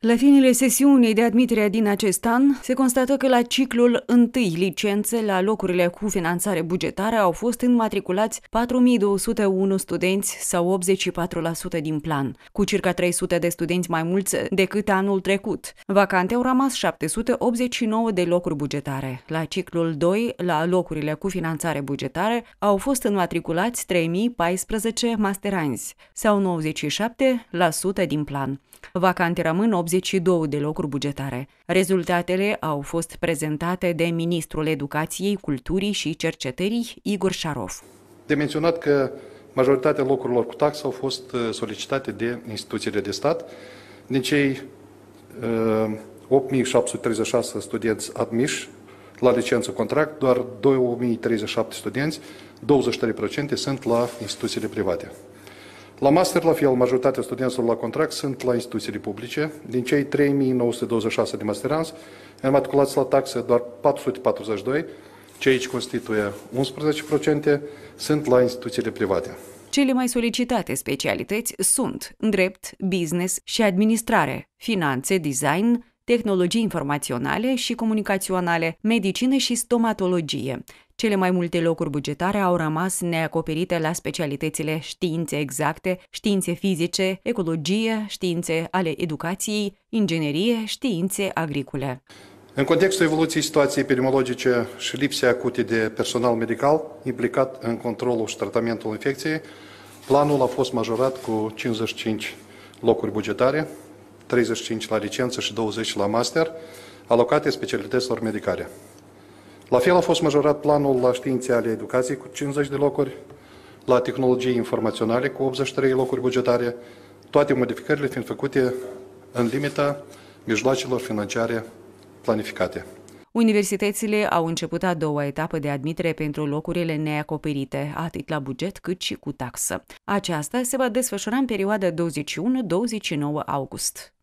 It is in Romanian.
La finele sesiunii de admitere din acest an, se constată că la ciclul întâi licențe la locurile cu finanțare bugetară au fost înmatriculați 4201 studenți sau 84% din plan, cu circa 300 de studenți mai mulți decât anul trecut. Vacante au rămas 789 de locuri bugetare. La ciclul 2, la locurile cu finanțare bugetară, au fost înmatriculați 3014 masteranzi, sau 97% din plan. Vacante rămân 82 de locuri bugetare. Rezultatele au fost prezentate de Ministrul Educației, Culturii și Cercetării, Igor Șarov. De menționat că majoritatea locurilor cu taxă au fost uh, solicitate de instituțiile de stat. Din cei uh, 8736 studenți admiși la licență contract, doar 2037 studenți, 23% sunt la instituțiile private. La master, la fel, majoritatea studenților la contract sunt la instituțiile publice. Din cei 3926 de masteranți înmatriculați la taxe, doar 442, cei ce constituie 11%, sunt la instituțiile private. Cele mai solicitate specialități sunt drept, business și administrare, finanțe, design, tehnologii informaționale și comunicaționale, medicină și stomatologie. Cele mai multe locuri bugetare au rămas neacoperite la specialitățile științe exacte, științe fizice, ecologie, științe ale educației, inginerie, științe agricole. În contextul evoluției situației epidemiologice și lipsei acute de personal medical implicat în controlul și tratamentul infecției, planul a fost majorat cu 55 locuri bugetare, 35 la licență și 20 la master, alocate specialităților medicale. La fel a fost majorat planul la științe ale educației cu 50 de locuri, la tehnologii informaționale cu 83 locuri bugetare, toate modificările fiind făcute în limita mijloacelor financiare planificate. Universitățile au început a doua etapă de admitere pentru locurile neacoperite, atât la buget cât și cu taxă. Aceasta se va desfășura în perioada 21-29 august.